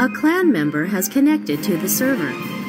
A clan member has connected to the server.